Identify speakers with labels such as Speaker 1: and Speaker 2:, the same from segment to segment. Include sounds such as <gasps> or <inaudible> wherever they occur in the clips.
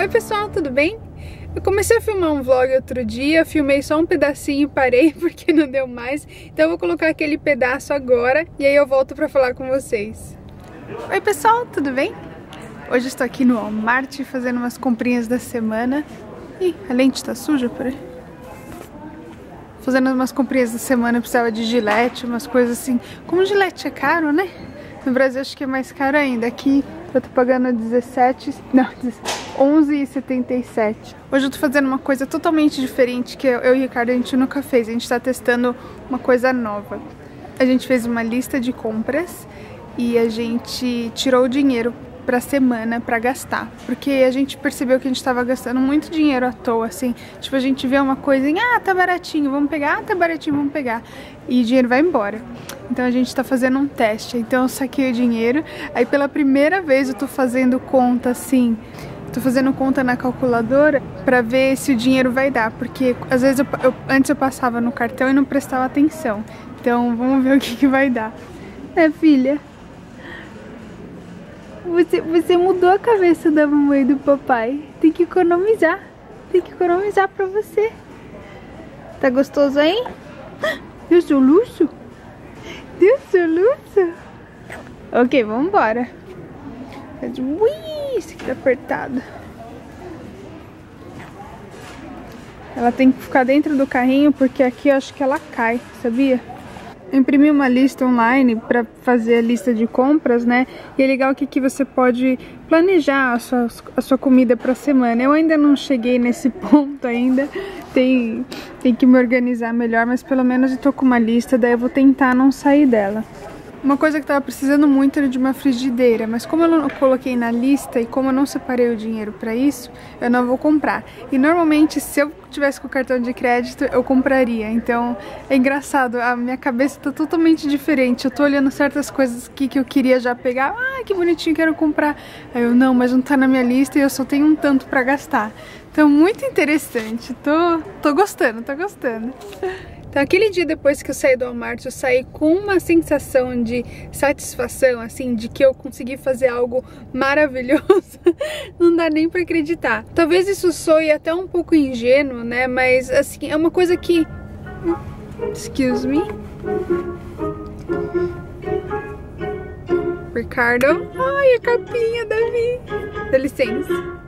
Speaker 1: Oi pessoal, tudo bem? Eu comecei a filmar um vlog outro dia, filmei só um pedacinho e parei <laughs> porque não deu mais. Então eu vou colocar aquele pedaço agora e aí eu volto pra falar com vocês. Oi pessoal, tudo bem? Hoje estou aqui no Walmart fazendo umas comprinhas da semana. Ih, a lente tá suja por aí. Fazendo umas comprinhas da semana, eu precisava de gilete, umas coisas assim. Como gilete é caro, né? No Brasil acho que é mais caro ainda. Aqui eu tô pagando 17, não, <laughs> 11,77. Hoje eu tô fazendo uma coisa totalmente diferente que eu e o Ricardo a gente nunca fez. A gente tá testando uma coisa nova. A gente fez uma lista de compras e a gente tirou o dinheiro pra semana pra gastar. Porque a gente percebeu que a gente tava gastando muito dinheiro à toa, assim. Tipo, a gente vê uma coisa em, ah, tá baratinho, vamos pegar, ah, tá baratinho, vamos pegar. E o dinheiro vai embora. Então a gente tá fazendo um teste. Então eu saquei o dinheiro. Aí pela primeira vez eu tô fazendo conta assim. Tô fazendo conta na calculadora pra ver se o dinheiro vai dar. Porque às vezes eu, eu, antes eu passava no cartão e não prestava atenção. Então vamos ver o que, que vai dar. É, filha. Você, você mudou a cabeça da mamãe e do papai. Tem que economizar. Tem que economizar pra você. Tá gostoso aí? <gasps> Deu soluço? Deu soluço? Ok, vamos embora. Ui, isso aqui tá apertado. Ela tem que ficar dentro do carrinho porque aqui eu acho que ela cai, sabia? Imprimi uma lista online para fazer a lista de compras, né? E é legal que aqui você pode planejar a sua, a sua comida para semana. Eu ainda não cheguei nesse <laughs> ponto ainda, tem, tem que me organizar melhor, mas pelo menos eu tô com uma lista, daí eu vou tentar não sair dela. Uma coisa que tava precisando muito era de uma frigideira, mas como eu não coloquei na lista e como eu não separei o dinheiro para isso, eu não vou comprar. E normalmente se eu tivesse com o cartão de crédito, eu compraria. Então é engraçado, a minha cabeça tá totalmente diferente. Eu tô olhando certas coisas aqui que eu queria já pegar. Ah, que bonitinho, quero comprar. Aí eu, não, mas não tá na minha lista e eu só tenho um tanto para gastar. Então muito interessante. Tô, tô gostando, tô gostando. <laughs> Então, aquele dia depois que eu saí do Walmart, eu saí com uma sensação de satisfação, assim, de que eu consegui fazer algo maravilhoso. <laughs> Não dá nem pra acreditar. Talvez isso soe até um pouco ingênuo, né? Mas, assim, é uma coisa que... Excuse me. Ricardo. Ai, a capinha, Davi. Dá licença.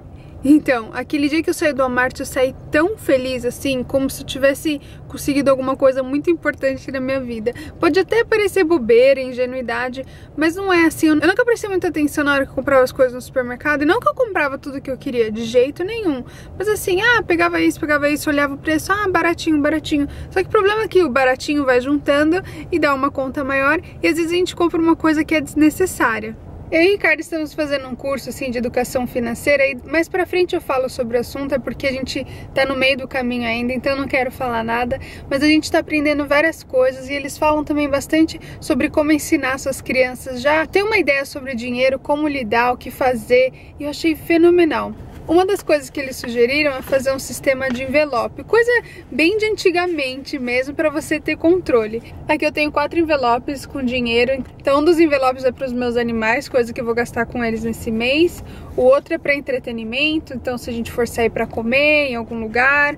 Speaker 1: Então, aquele dia que eu saí do Walmart, eu saí tão feliz assim, como se eu tivesse conseguido alguma coisa muito importante na minha vida. Pode até parecer bobeira, ingenuidade, mas não é assim. Eu nunca prestei muita atenção na hora que eu comprava as coisas no supermercado, e não que eu comprava tudo que eu queria, de jeito nenhum. Mas assim, ah, pegava isso, pegava isso, olhava o preço, ah, baratinho, baratinho. Só que o problema é que o baratinho vai juntando e dá uma conta maior, e às vezes a gente compra uma coisa que é desnecessária. Eu e Ricardo estamos fazendo um curso assim de educação financeira e mais pra frente eu falo sobre o assunto, é porque a gente tá no meio do caminho ainda, então eu não quero falar nada, mas a gente tá aprendendo várias coisas e eles falam também bastante sobre como ensinar suas crianças já ter uma ideia sobre dinheiro, como lidar, o que fazer, e eu achei fenomenal. Uma das coisas que eles sugeriram é fazer um sistema de envelope, coisa bem de antigamente mesmo para você ter controle. Aqui eu tenho quatro envelopes com dinheiro, então um dos envelopes é para os meus animais, coisa que eu vou gastar com eles nesse mês. O outro é para entretenimento, então se a gente for sair para comer em algum lugar,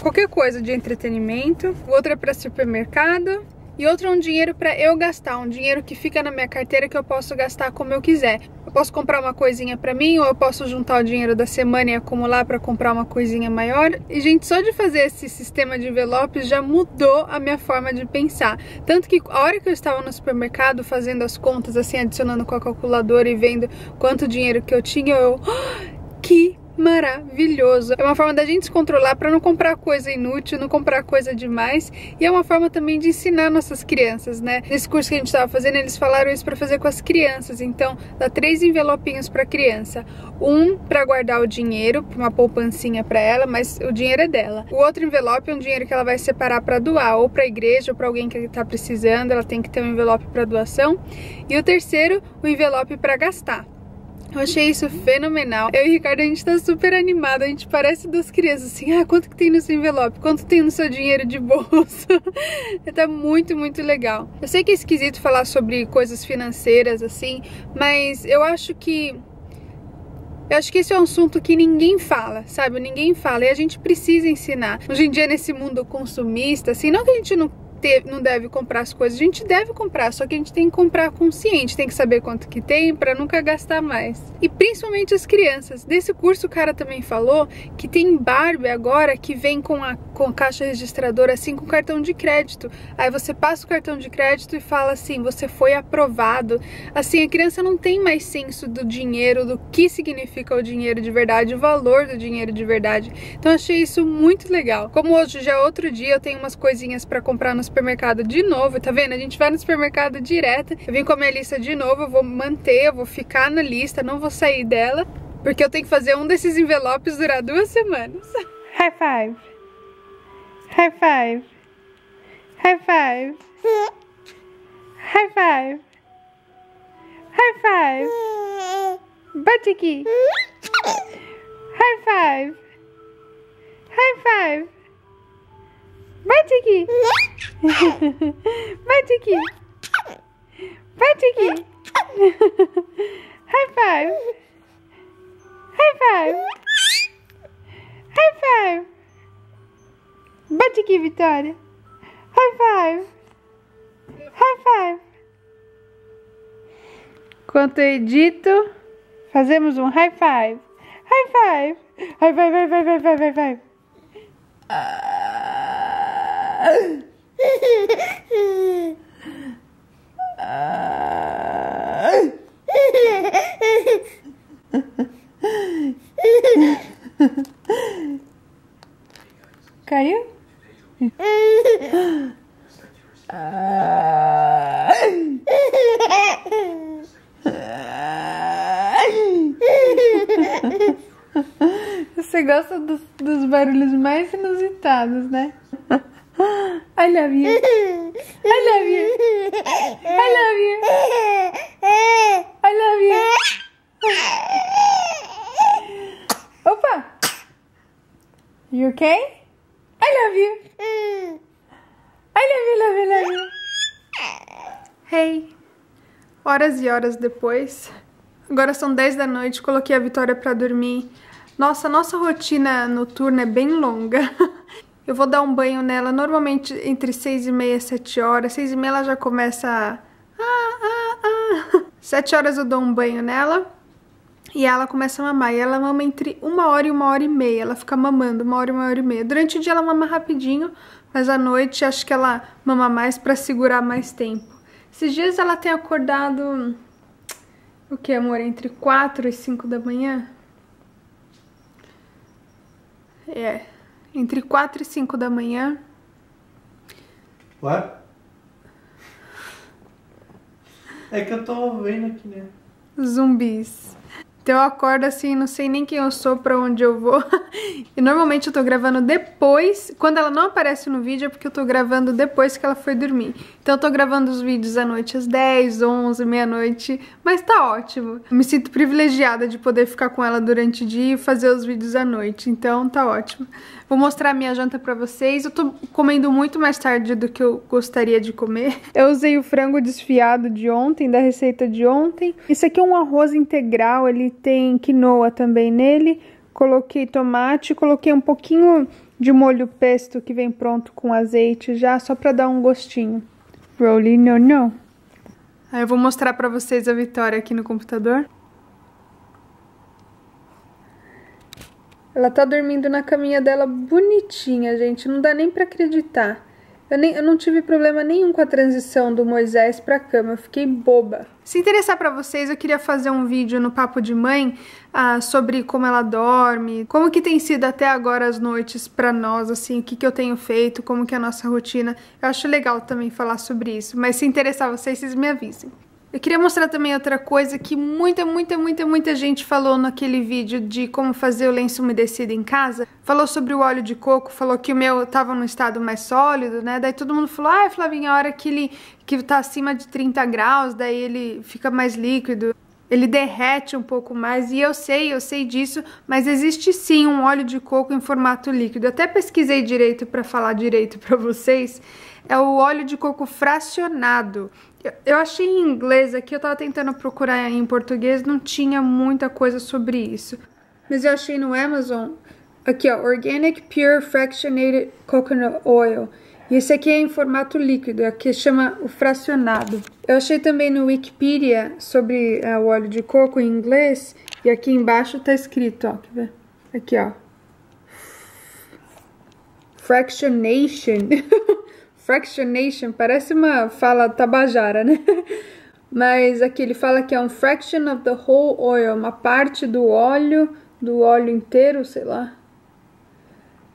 Speaker 1: qualquer coisa de entretenimento. O outro é para supermercado e outro é um dinheiro para eu gastar, um dinheiro que fica na minha carteira que eu posso gastar como eu quiser. Eu posso comprar uma coisinha para mim ou eu posso juntar o dinheiro da semana e acumular para comprar uma coisinha maior. E gente, só de fazer esse sistema de envelopes já mudou a minha forma de pensar. Tanto que a hora que eu estava no supermercado fazendo as contas assim, adicionando com a calculadora e vendo quanto dinheiro que eu tinha, eu que maravilhoso. É uma forma da gente se controlar para não comprar coisa inútil, não comprar coisa demais. E é uma forma também de ensinar nossas crianças, né? Nesse curso que a gente estava fazendo, eles falaram isso para fazer com as crianças. Então, dá três envelopinhos para criança. Um para guardar o dinheiro, uma poupancinha para ela, mas o dinheiro é dela. O outro envelope é um dinheiro que ela vai separar para doar, ou para a igreja, ou para alguém que está precisando. Ela tem que ter um envelope para doação. E o terceiro, o envelope para gastar. Eu achei isso fenomenal. Eu e o Ricardo, a gente tá super animado. A gente parece duas crianças, assim, ah, quanto que tem no seu envelope? Quanto tem no seu dinheiro de bolsa? <laughs> tá muito, muito legal. Eu sei que é esquisito falar sobre coisas financeiras, assim, mas eu acho que Eu acho que esse é um assunto que ninguém fala, sabe? Ninguém fala e a gente precisa ensinar. Hoje em dia, nesse mundo consumista, assim, não que a gente não ter, não deve comprar as coisas. A gente deve comprar, só que a gente tem que comprar consciente, tem que saber quanto que tem para nunca gastar mais. E principalmente as crianças. Desse curso o cara também falou que tem Barbie agora que vem com a, com a caixa registradora assim com cartão de crédito. Aí você passa o cartão de crédito e fala assim, você foi aprovado. Assim, a criança não tem mais senso do dinheiro, do que significa o dinheiro de verdade, o valor do dinheiro de verdade. Então achei isso muito legal. Como hoje já é outro dia, eu tenho umas coisinhas para comprar nos supermercado de novo, tá vendo? A gente vai no supermercado direto. Eu vim com a minha lista de novo, eu vou manter, eu vou ficar na lista, não vou sair dela, porque eu tenho que fazer um desses envelopes durar duas semanas. High five. High five. High five. High five. High five. Bate aqui. High five. High five. Bate aqui. Bate aqui. Bate aqui. High five. High five. High five. Bate aqui, Vitória. High five. High five. Enquanto eu edito, fazemos um high five. High five. High five, high five, high five, high five. Caiu? Você gosta dos, dos barulhos mais inusitados, né? I love you. <laughs> I love you. I love you. I love you. Opa! You okay? I love you. I love you, love you, love you. Hey. Horas e horas depois. Agora são 10 da noite, coloquei a Vitória pra dormir. Nossa, nossa rotina noturna é bem longa. <laughs> Eu vou dar um banho nela normalmente entre 6 e meia e 7 horas. 6 e meia ela já começa a... Ah, ah, ah. 7 horas eu dou um banho nela e ela começa a mamar. E ela mama entre uma hora e uma hora e meia. Ela fica mamando uma hora e uma hora e meia. Durante o dia ela mama rapidinho, mas à noite acho que ela mama mais pra segurar mais tempo. Esses dias ela tem acordado... O que, amor? Entre 4 e 5 da manhã? É, entre 4 e 5 da manhã.
Speaker 2: What? É que eu tô vendo aqui, né?
Speaker 1: Zumbis. Então eu acordo assim, não sei nem quem eu sou, pra onde eu vou. <laughs> e normalmente eu tô gravando depois, quando ela não aparece no vídeo é porque eu tô gravando depois que ela foi dormir. Então eu tô gravando os vídeos à noite às 10, 11, meia-noite, mas tá ótimo. Eu me sinto privilegiada de poder ficar com ela durante o dia e fazer os vídeos à noite, então tá ótimo. Vou mostrar a minha janta pra vocês. Eu tô comendo muito mais tarde do que eu gostaria de comer. <laughs> Eu usei o frango desfiado de ontem, da receita de ontem. Isso aqui é um arroz integral, ele tem quinoa também nele. Coloquei tomate, coloquei um pouquinho de molho pesto que vem pronto com azeite já, só pra dar um gostinho. Rolling no no. Aí eu vou mostrar pra vocês a Vitória aqui no computador. Ela tá dormindo na caminha dela bonitinha, gente. Não dá nem pra acreditar. Eu, nem, eu não tive problema nenhum com a transição do Moisés pra cama. Eu fiquei boba. Se interessar pra vocês, eu queria fazer um vídeo no Papo de Mãe ah, sobre como ela dorme, como que tem sido até agora as noites pra nós, assim, o que que eu tenho feito, como que é a nossa rotina. Eu acho legal também falar sobre isso. Mas se interessar vocês, vocês me avisem. Eu queria mostrar também outra coisa que muita, muita, muita, muita gente falou naquele vídeo de como fazer o lenço umedecido em casa. Falou sobre o óleo de coco, falou que o meu tava num estado mais sólido, né? Daí todo mundo falou, ah, Flavinha, a hora que ele que tá acima de 30 graus, daí ele fica mais líquido ele derrete um pouco mais, e eu sei, eu sei disso, mas existe sim um óleo de coco em formato líquido. Eu até pesquisei direito para falar direito para vocês. é o óleo de coco fracionado. Eu- achei em inglês aqui, eu tava tentando procurar em português, não tinha muita coisa sobre isso. Mas eu achei no Amazon, aqui ó, Organic Pure Fractionated Coconut Oil. E esse aqui é em formato líquido, aqui chama o fracionado. Eu achei também no Wikipedia sobre é, o óleo de coco em inglês, e aqui embaixo tá escrito, ó, quer ver? Aqui ó, fractionation. <laughs> fractionation parece uma fala tabajara, né? <laughs> Mas aqui ele fala que é um fraction of the whole oil, uma parte do óleo, do óleo inteiro, sei lá.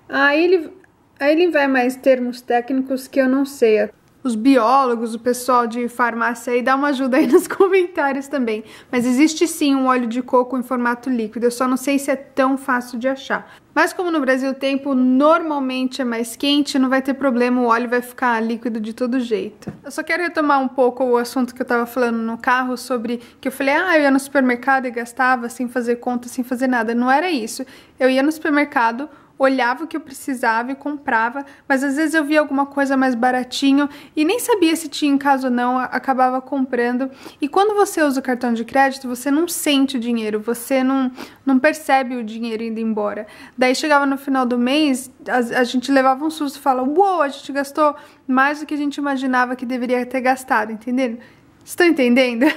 Speaker 1: Aí ele, aí ele vai mais termos técnicos que eu não sei. Os biólogos, o pessoal de farmácia aí, dá uma ajuda aí <laughs> nos comentários também. Mas existe sim um óleo de coco em formato líquido, eu só não sei se é tão fácil de achar. Mas como no Brasil o tempo normalmente é mais quente, não vai ter problema, o óleo vai ficar líquido de todo jeito. Eu só quero retomar um pouco o assunto que eu tava falando no carro sobre que eu falei, ah, eu ia no supermercado e gastava sem fazer conta, sem fazer nada. Não era isso. Eu ia no supermercado, olhava o que eu precisava e comprava, mas às vezes eu via alguma coisa mais baratinho e nem sabia se tinha em casa ou não, acabava comprando. E quando você usa o cartão de crédito, você não sente o dinheiro, você não, não percebe o dinheiro indo embora. Daí chegava no final do mês, a, a gente levava um susto e fala: Uou, a gente gastou mais do que a gente imaginava que deveria ter gastado, entendendo? Estão entendendo? <laughs>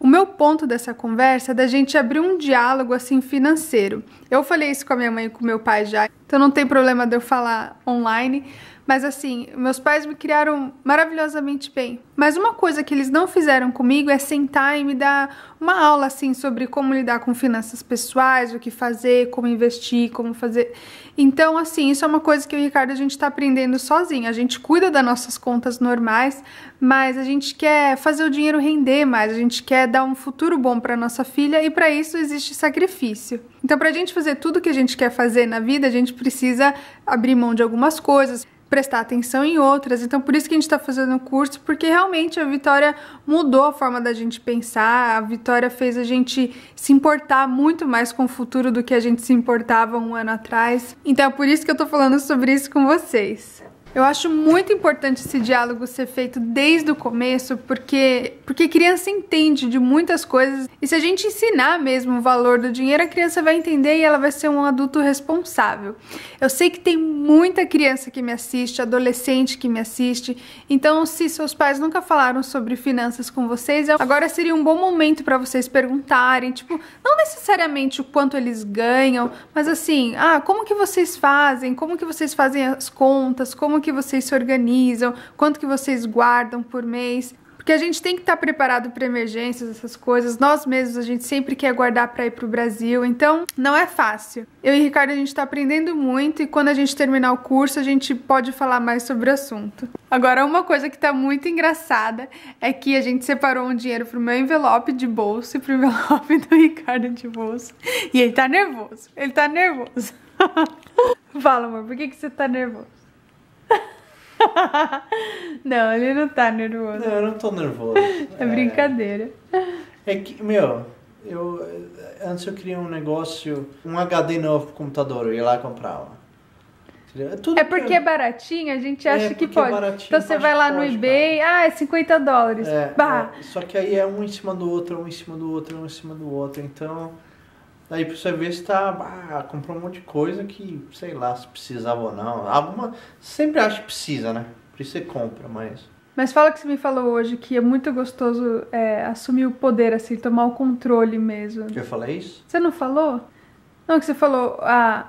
Speaker 1: O meu ponto dessa conversa é da gente abrir um diálogo assim financeiro. Eu falei isso com a minha mãe e com meu pai já, então não tem problema de eu falar online. Mas assim, meus pais me criaram maravilhosamente bem. Mas uma coisa que eles não fizeram comigo é sentar e me dar uma aula assim sobre como lidar com finanças pessoais, o que fazer, como investir, como fazer. Então, assim, isso é uma coisa que o Ricardo a gente tá aprendendo sozinho. A gente cuida das nossas contas normais, mas a gente quer fazer o dinheiro render mais, a gente quer dar um futuro bom para nossa filha e para isso existe sacrifício. Então, pra gente fazer tudo que a gente quer fazer na vida, a gente precisa abrir mão de algumas coisas, prestar atenção em outras. Então, por isso que a gente está fazendo o curso, porque realmente a Vitória mudou a forma da gente pensar, a Vitória fez a gente se importar muito mais com o futuro do que a gente se importava um ano atrás. Então, é por isso que eu tô falando sobre isso com vocês. Eu acho muito importante esse diálogo ser feito desde o começo, porque porque criança entende de muitas coisas e se a gente ensinar mesmo o valor do dinheiro, a criança vai entender e ela vai ser um adulto responsável. Eu sei que tem muita criança que me assiste, adolescente que me assiste, então se seus pais nunca falaram sobre finanças com vocês, agora seria um bom momento para vocês perguntarem, tipo, não necessariamente o quanto eles ganham, mas assim, ah, como que vocês fazem? Como que vocês fazem as contas? Como que vocês se organizam? Quanto que vocês guardam por mês? Porque a gente tem que estar preparado para emergências, essas coisas. Nós mesmos a gente sempre quer guardar para ir pro Brasil, então não é fácil. Eu e o Ricardo a gente está aprendendo muito e quando a gente terminar o curso a gente pode falar mais sobre o assunto. Agora uma coisa que está muito engraçada é que a gente separou um dinheiro pro meu envelope de bolso e pro envelope do Ricardo de bolso. E ele tá nervoso. Ele tá nervoso. <laughs> Fala, amor, por que que você tá nervoso? <laughs> não, ele não tá nervoso.
Speaker 2: Não, eu não tô nervoso. <laughs>
Speaker 1: É brincadeira.
Speaker 2: É que, meu, eu antes eu queria um negócio, um HD novo pro computador, eu ia lá e comprava. Entendeu? tudo
Speaker 1: É
Speaker 2: que
Speaker 1: porque é baratinho, a gente
Speaker 2: É,
Speaker 1: acha que
Speaker 2: é
Speaker 1: pode.
Speaker 2: baratinho,
Speaker 1: então você vai
Speaker 2: que
Speaker 1: lá no
Speaker 2: pode,
Speaker 1: eBay, ah, é 50 dólares.
Speaker 2: É,
Speaker 1: bah.
Speaker 2: é, só que aí é um em cima do outro, um em cima do outro, um em cima do outro. Então, daí pra você ver se tá. Ah, comprou um monte de coisa que, sei lá, se precisava ou não. Alguma. Sempre acha que precisa, né? Por isso você compra, mas.
Speaker 1: Mas fala que você me falou hoje que é muito gostoso é, assumir o poder, assim, tomar o controle mesmo.
Speaker 2: Eu falei isso?
Speaker 1: Você não falou? Não, que você falou, ah,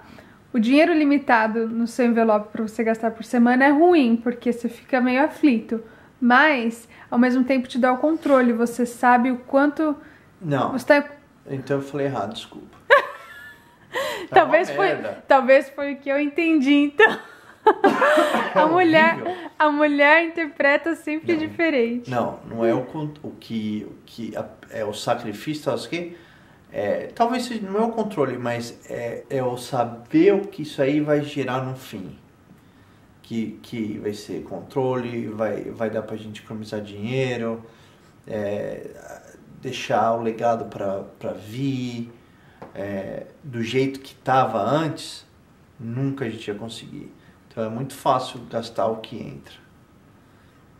Speaker 1: o dinheiro limitado no seu envelope para você gastar por semana é ruim, porque você fica meio aflito. Mas, ao mesmo tempo, te dá o controle, você sabe o quanto
Speaker 2: Não.
Speaker 1: você tá
Speaker 2: Então eu falei errado, desculpa. <laughs> Tá
Speaker 1: talvez foi,
Speaker 2: merda.
Speaker 1: talvez foi o que eu entendi, então. <laughs>
Speaker 2: É
Speaker 1: a mulher,
Speaker 2: horrível.
Speaker 1: a mulher interpreta sempre
Speaker 2: Não.
Speaker 1: diferente.
Speaker 2: Não, não é o, o que, o que é o sacrifício, sabe o quê? É, talvez não é o controle, mas é, é o saber o que isso aí vai gerar no fim. Que, que vai ser controle, vai, vai dar pra gente economizar dinheiro, é, deixar o legado pra vir, é, do jeito que tava antes, nunca a gente ia conseguir. Então é muito fácil gastar o que entra.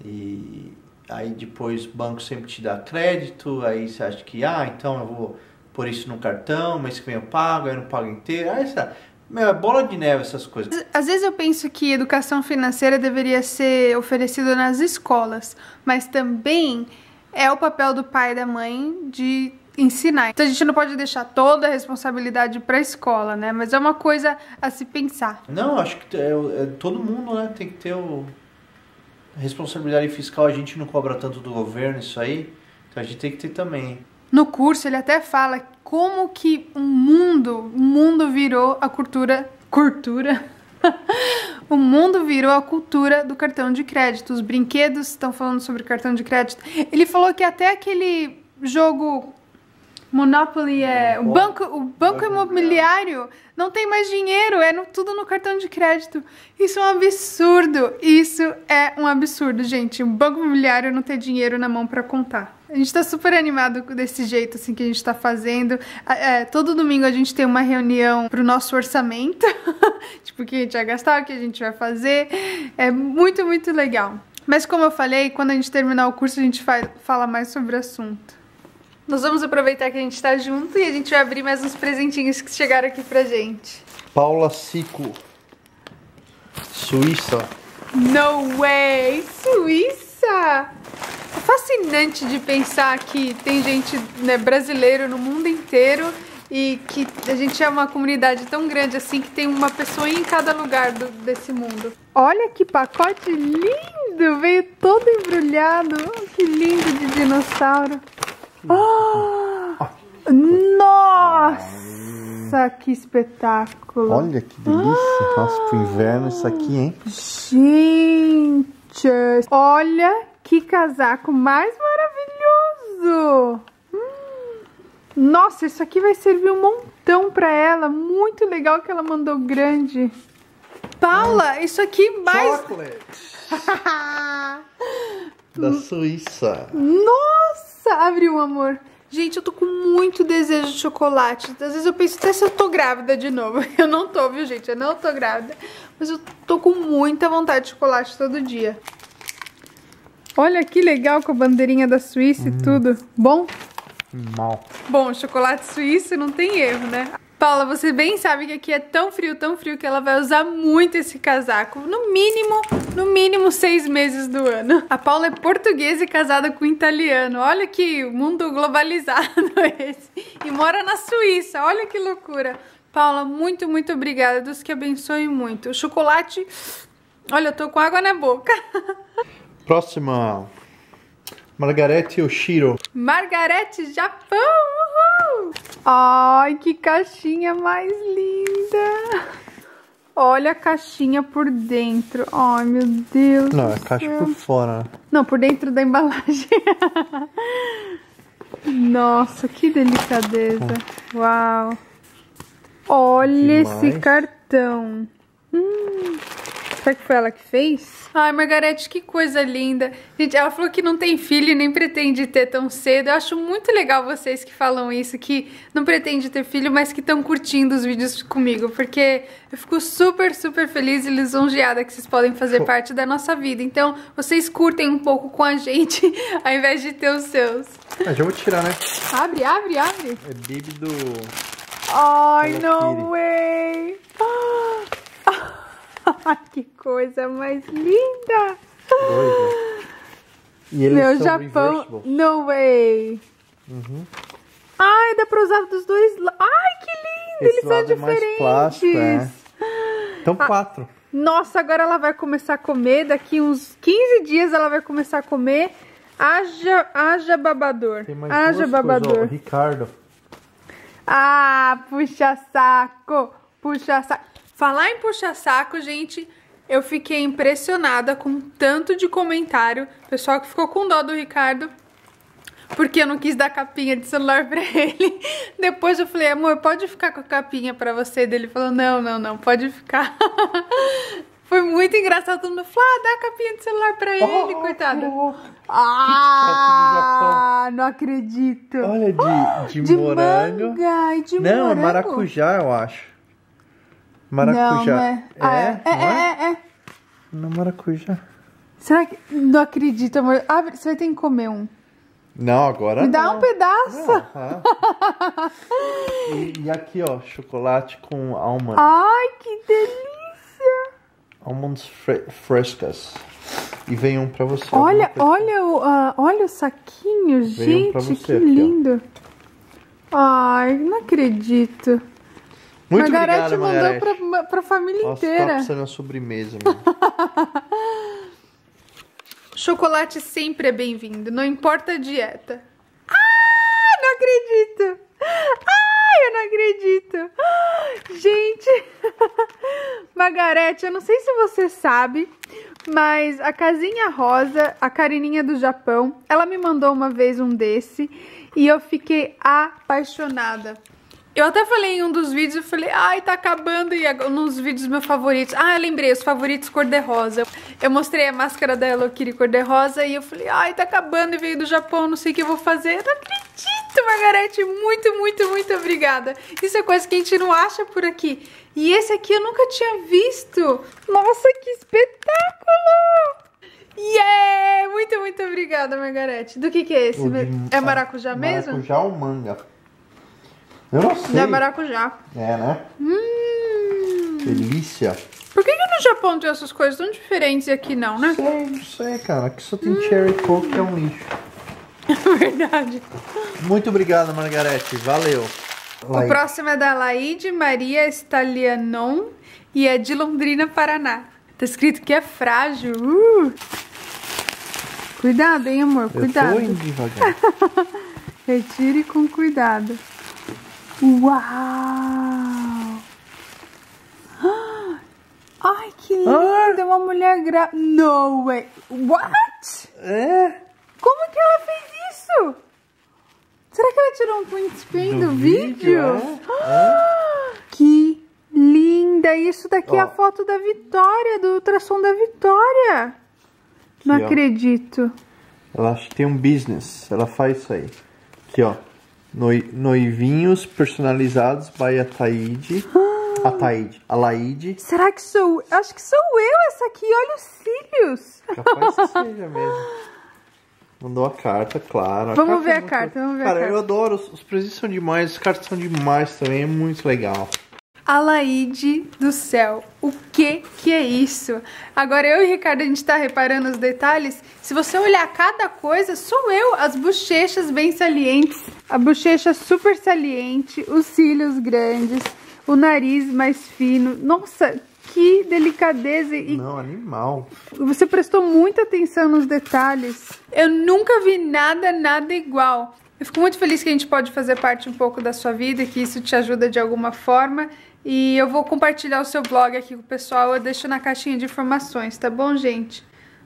Speaker 2: E aí depois o banco sempre te dá crédito, aí você acha que, ah, então eu vou pôr isso no cartão, mês que vem eu pago, aí eu não pago inteiro. Aí essa, meu, é bola de neve essas coisas.
Speaker 1: Às vezes eu penso que educação financeira deveria ser oferecida nas escolas, mas também é o papel do pai e da mãe de ensinar. Então a gente não pode deixar toda a responsabilidade para a escola, né? Mas é uma coisa a se pensar.
Speaker 2: Não, acho que é, é, todo mundo, né, tem que ter o responsabilidade fiscal. A gente não cobra tanto do governo isso aí, então a gente tem que ter também.
Speaker 1: No curso ele até fala como que o mundo, o mundo virou a cultura, cultura. <laughs> o mundo virou a cultura do cartão de crédito. Os brinquedos estão falando sobre cartão de crédito. Ele falou que até aquele jogo Monopoly é. O banco, o banco imobiliário não tem mais dinheiro, é no, tudo no cartão de crédito. Isso é um absurdo. Isso é um absurdo, gente. O banco imobiliário não ter dinheiro na mão para contar. A gente tá super animado desse jeito assim que a gente tá fazendo. É, todo domingo a gente tem uma reunião pro nosso orçamento. <laughs> tipo, o que a gente vai gastar, o que a gente vai fazer. É muito, muito legal. Mas como eu falei, quando a gente terminar o curso, a gente vai, fala mais sobre o assunto. Nós vamos aproveitar que a gente tá junto e a gente vai abrir mais uns presentinhos que chegaram aqui pra gente.
Speaker 2: Paula Sico. Suíça.
Speaker 1: No way! Suíça! É fascinante de pensar que tem gente né, brasileiro no mundo inteiro e que a gente é uma comunidade tão grande assim que tem uma pessoa em cada lugar do, desse mundo. Olha que pacote lindo! Veio todo embrulhado. Oh, que lindo de dinossauro. Ah, nossa, que espetáculo!
Speaker 2: Olha que delícia! Ah, Nossa, pro inverno isso aqui, hein?
Speaker 1: Gente, olha que casaco mais maravilhoso! Nossa, isso aqui vai servir um montão pra ela. Muito legal que ela mandou grande. Paula, isso aqui mais...
Speaker 2: Chocolate! <laughs> da Suíça.
Speaker 1: Nossa! abre um amor. Gente, eu tô com muito desejo de chocolate. Às vezes eu penso até se eu tô grávida de novo. <laughs> Eu não tô, viu, gente? Eu não tô grávida. Mas eu tô com muita vontade de chocolate todo dia. Olha que legal com a bandeirinha da Suíça hum. e tudo. Bom?
Speaker 2: Mal.
Speaker 1: Bom, chocolate suíço não tem erro, né? Paula, você bem sabe que aqui é tão frio, tão frio que ela vai usar muito esse casaco. No mínimo, no mínimo seis meses do ano. A Paula é portuguesa e casada com um italiano. Olha que mundo globalizado <laughs> esse. E mora na Suíça. Olha que loucura. Paula, muito, muito obrigada. Deus que abençoe muito. O chocolate... Olha, eu tô com água na boca. <laughs>
Speaker 2: Próxima. Margarete Oshiro.
Speaker 1: Margarete Japão. Uhul! Ai, que caixinha mais linda! Olha a caixinha por dentro. Ai, meu Deus.
Speaker 2: Não, é a caixa por fora.
Speaker 1: Não, por dentro da embalagem. <laughs> Nossa, que delicadeza. Uau. Olha esse cartão. Hum. Será que foi ela que fez? Ai, Margarete, que coisa linda. Gente, ela falou que não tem filho e nem pretende ter tão cedo. Eu acho muito legal vocês que falam isso, que não pretende ter filho, mas que estão curtindo os vídeos comigo, porque eu fico super, super feliz e lisonjeada que vocês podem fazer parte da nossa vida. Então, vocês curtem um pouco com a <laughs> gente, ao invés de ter os seus.
Speaker 2: Ah, já vou tirar, né?
Speaker 1: Abre, abre, abre.
Speaker 2: É Bibi do...
Speaker 1: Ai, no way! <laughs> que coisa mais linda!
Speaker 2: E eles
Speaker 1: Meu Japão, no way!
Speaker 2: Uhum.
Speaker 1: Ai, dá pra usar dos dois lados. Ai, que lindo!
Speaker 2: Esse
Speaker 1: eles são
Speaker 2: é
Speaker 1: diferentes.
Speaker 2: Plástico, é. Então,
Speaker 1: Ah.
Speaker 2: quatro.
Speaker 1: Nossa, agora ela vai começar a comer. Daqui uns 15 dias ela vai começar a comer. Haja, haja babador.
Speaker 2: Tem mais
Speaker 1: Haja babador.
Speaker 2: coisas, ó. Ricardo.
Speaker 1: Ah, puxa saco, puxa saco. Falar em puxa saco, gente, eu fiquei impressionada com tanto de comentário. Pessoal que ficou com dó do Ricardo, porque eu não quis dar capinha de celular <laughs> pra ele. Depois eu falei, amor, pode ficar com a capinha pra você? Ele falou, não, não, não, pode ficar. <laughs> Foi muito engraçado, todo mundo falou, ah, dá a capinha de celular pra ele,
Speaker 2: Oh,
Speaker 1: coitado.
Speaker 2: louco.
Speaker 1: Ah, não acredito.
Speaker 2: Olha, de, de,
Speaker 1: De
Speaker 2: morango.
Speaker 1: manga de
Speaker 2: Não, é
Speaker 1: morango.
Speaker 2: maracujá, eu acho.
Speaker 1: Não,
Speaker 2: Maracujá.
Speaker 1: não é. Ah, é, é,
Speaker 2: não
Speaker 1: é, é, é.
Speaker 2: Não, maracujá.
Speaker 1: Será que. Não acredito, amor. Abre, você vai ter que comer um.
Speaker 2: Não, agora
Speaker 1: Me dá
Speaker 2: não.
Speaker 1: um pedaço.
Speaker 2: Ah, ah. e, e aqui, ó, chocolate com almond.
Speaker 1: Ai, que delícia!
Speaker 2: Almonds fre frescas. E vem um pra você.
Speaker 1: Olha, olha o, ah, olha o saquinho,
Speaker 2: um pra
Speaker 1: gente,
Speaker 2: você
Speaker 1: que
Speaker 2: aqui, ó.
Speaker 1: lindo. Ai, não acredito.
Speaker 2: Muito
Speaker 1: Margarete
Speaker 2: obrigado,
Speaker 1: mandou
Speaker 2: Margarete.
Speaker 1: pra, pra família
Speaker 2: Nossa, tá
Speaker 1: inteira.
Speaker 2: precisando de sobremesa, mano. <laughs>
Speaker 1: Chocolate sempre é bem-vindo, não importa a dieta. Ah, não acredito! Ai, eu não acredito! Gente, <laughs> Margarete, eu não sei se você sabe, mas a Casinha Rosa, a Carininha do Japão, ela me mandou uma vez um desse e eu fiquei apaixonada. Eu até falei em um dos vídeos, eu falei, ai, tá acabando, e nos vídeos meus favoritos. Ah, lembrei, os favoritos cor-de-rosa. Eu mostrei a máscara da Hello Kitty cor-de-rosa e eu falei, ai, tá acabando e veio do Japão, não sei o que eu vou fazer. Eu não acredito, Margarete, muito, muito, muito obrigada. Isso é coisa que a gente não acha por aqui. E esse aqui eu nunca tinha visto. Nossa, que espetáculo! Yeah! Muito, muito obrigada, Margarete. Do que que é esse? É maracujá mesmo?
Speaker 2: Maracujá ou manga? Eu não sei.
Speaker 1: É maracujá.
Speaker 2: É, né?
Speaker 1: Hum.
Speaker 2: Delícia.
Speaker 1: Por que, que no Japão tem essas coisas tão diferentes e aqui não, né?
Speaker 2: Não sei, não sei, cara. Aqui só tem cherry coke, que é um lixo. <laughs>
Speaker 1: Verdade.
Speaker 2: Muito obrigado, Margarete. Valeu.
Speaker 1: O próximo é da Laide Maria Stalianon e é de Londrina, Paraná. Tá escrito que é frágil. Uh! Cuidado, hein, amor?
Speaker 2: Eu
Speaker 1: Cuidado.
Speaker 2: tô indo devagar. <laughs>
Speaker 1: Retire com cuidado. Uau! <gasps> Ai, que linda! Uma mulher gra... No way! What?
Speaker 2: é?
Speaker 1: Como que ela fez isso? Será que ela tirou um print screen do,
Speaker 2: Do
Speaker 1: vídeo?
Speaker 2: vídeo, é,
Speaker 1: Ah, <gasps> Que linda! Isso daqui é a
Speaker 2: Ó.
Speaker 1: foto da Vitória, do ultrassom da Vitória. Não
Speaker 2: Aqui, ó.
Speaker 1: acredito.
Speaker 2: Ela acha que tem um business. Ela faz isso aí. Aqui, ó. Noi- noivinhos personalizados by Ataíde. Ataíde. Alaide.
Speaker 1: Será que sou... Acho que sou eu essa aqui. Olha os cílios.
Speaker 2: Capaz que seja <laughs> mesmo. Mandou a carta, claro.
Speaker 1: Vamos ver
Speaker 2: é
Speaker 1: a carta, vamos ver a
Speaker 2: Cara,
Speaker 1: carta.
Speaker 2: eu adoro. Os, os presentes são demais, as cartas são demais também. É muito legal.
Speaker 1: Alaide do céu, o que que é isso? Agora eu e o Ricardo a gente tá reparando os detalhes. Se você olhar cada coisa, sou eu, as bochechas bem salientes, a bochecha super saliente, os cílios grandes, o nariz mais fino. Nossa, que delicadeza e
Speaker 2: Não, animal.
Speaker 1: você prestou muita atenção nos detalhes. Eu nunca vi nada, nada igual. Eu fico muito feliz que a gente pode fazer parte um pouco da sua vida, que isso te ajuda de alguma forma. E eu vou compartilhar o seu blog aqui com o pessoal, eu deixo na caixinha de informações, tá bom, gente?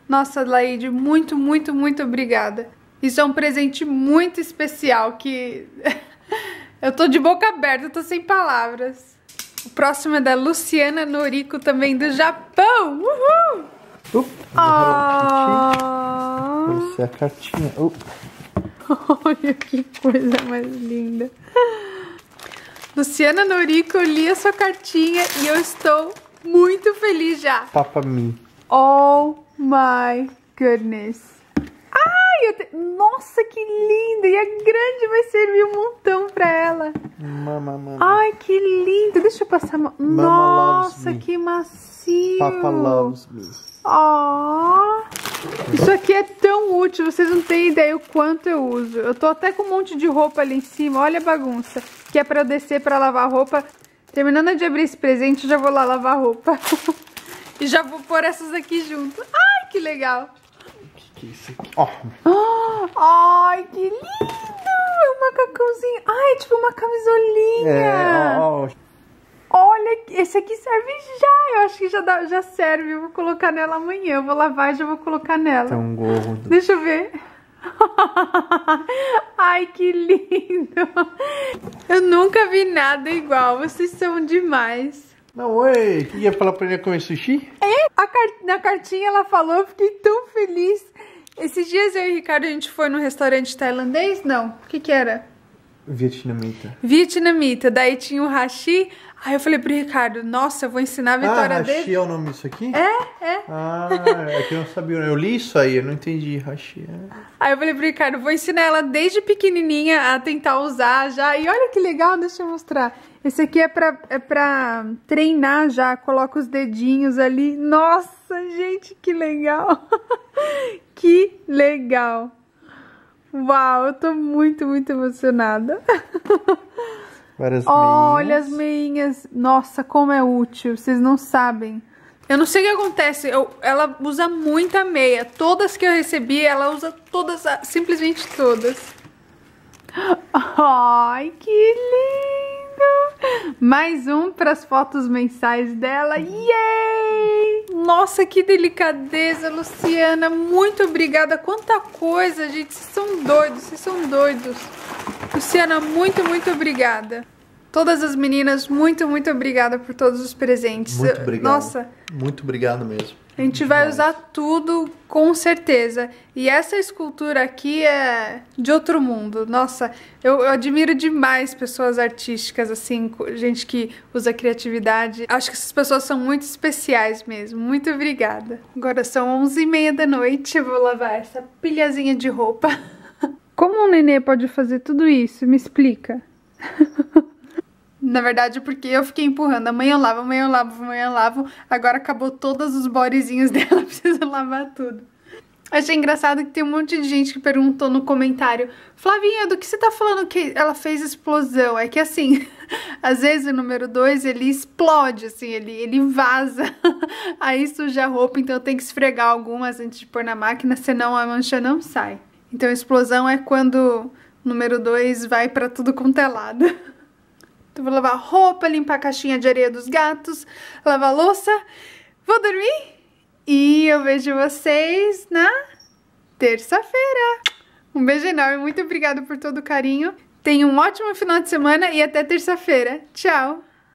Speaker 1: Nossa, Laide, muito, muito, muito obrigada. Isso é um presente muito especial que <laughs> eu tô de boca aberta, eu tô sem palavras. O próximo é da Luciana Noriko, também do Japão. Uhul!
Speaker 2: Uh, Deve ser a cartinha. Uh, <laughs>
Speaker 1: olha que coisa mais linda. Luciana Noriko, eu li a sua cartinha e eu estou muito feliz já.
Speaker 2: Papa Me.
Speaker 1: Oh my goodness. Ai, eu te... nossa, que linda! E a grande vai servir um montão pra ela.
Speaker 2: Mama, mama.
Speaker 1: Ai, que lindo! Deixa eu passar a mão.
Speaker 2: Mama
Speaker 1: Nossa, que macio!
Speaker 2: Papa loves me.
Speaker 1: Ó, isso aqui é tão útil, vocês não têm ideia o quanto eu uso. Eu tô até com um monte de roupa ali em cima, olha a bagunça. Que é pra eu descer pra lavar roupa. Terminando de abrir esse presente, eu já vou lá lavar roupa. <laughs> e já vou pôr essas aqui junto. Ai, que legal.
Speaker 2: Que isso aqui? Ó,
Speaker 1: Ai, que lindo! É um macacãozinho. Ai, é tipo uma camisolinha.
Speaker 2: é, ó, ó.
Speaker 1: Olha, esse aqui serve já. Eu acho que já, dá, já serve. Eu vou colocar nela amanhã. Eu vou lavar e já vou colocar nela.
Speaker 2: Tem um gorro. do-
Speaker 1: Deixa eu ver. <laughs> Ai, que lindo! Eu nunca vi nada igual. Vocês são demais.
Speaker 2: Não, oi. Ia falar pra ele comer sushi?
Speaker 1: É, a na cartinha ela falou, eu fiquei tão feliz. Esses dias eu e o Ricardo a gente foi num restaurante tailandês? Não. O que que era?
Speaker 2: Vietnamita.
Speaker 1: Vietnamita. Daí tinha o hashi. Aí eu falei pro Ricardo, nossa, eu vou ensinar a Vitória
Speaker 2: ah,
Speaker 1: dele.
Speaker 2: hashi é o nome disso aqui?
Speaker 1: É, é.
Speaker 2: Ah, é que eu não sabia. Eu li isso aí, eu não entendi. Hashi. É.
Speaker 1: Aí eu falei pro Ricardo, vou ensinar ela desde pequenininha a tentar usar já. E olha que legal, deixa eu mostrar. Esse aqui é pra, é pra treinar já. Coloca os dedinhos ali. Nossa, gente, que legal. <laughs> que legal. Uau, eu tô muito, muito emocionada. <laughs>
Speaker 2: Várias
Speaker 1: Olha
Speaker 2: meinhas.
Speaker 1: as meinhas. Nossa, como é útil. Vocês não sabem. Eu não sei o que acontece. Eu, ela usa muita meia. Todas que eu recebi, ela usa todas, simplesmente todas. <gasps> Ai, que lindo! Mais um para as fotos mensais dela. Yay! Nossa, que delicadeza, Luciana. Muito obrigada. Quanta coisa, gente. Vocês são doidos, vocês são doidos. Luciana, muito, muito obrigada. Todas as meninas, muito, muito obrigada por todos os presentes.
Speaker 2: Muito obrigado.
Speaker 1: Nossa,
Speaker 2: Muito obrigado mesmo.
Speaker 1: a gente vai
Speaker 2: Demais.
Speaker 1: usar tudo com certeza. E essa escultura aqui é de outro mundo. Nossa, eu, eu admiro demais pessoas artísticas, assim, gente que usa criatividade. Acho que essas pessoas são muito especiais mesmo. Muito obrigada. Agora são 11h30 da noite. Eu vou lavar essa pilhazinha de roupa. <laughs> Como um nenê pode fazer tudo isso? Me explica. <laughs> Na verdade, porque eu fiquei empurrando. Amanhã eu lavo, amanhã eu lavo, amanhã eu lavo. Agora acabou todos os bodezinhos <laughs> dela, preciso lavar tudo. Achei engraçado que tem um monte de gente que perguntou no comentário: Flavinha, do que você tá falando que ela fez explosão? É que assim, <laughs> às vezes o número 2 ele explode, assim, ele, ele vaza. <laughs> Aí suja a roupa, então tem que esfregar algumas antes de pôr na máquina, senão a mancha não sai. Então explosão é quando o número 2 vai pra tudo quanto é lado. Então vou lavar roupa, limpar a caixinha de areia dos gatos, lavar louça, vou dormir e eu vejo vocês na terça-feira. Um beijo enorme, muito obrigada por todo o carinho. Tenha um ótimo final de semana e até terça-feira. Tchau!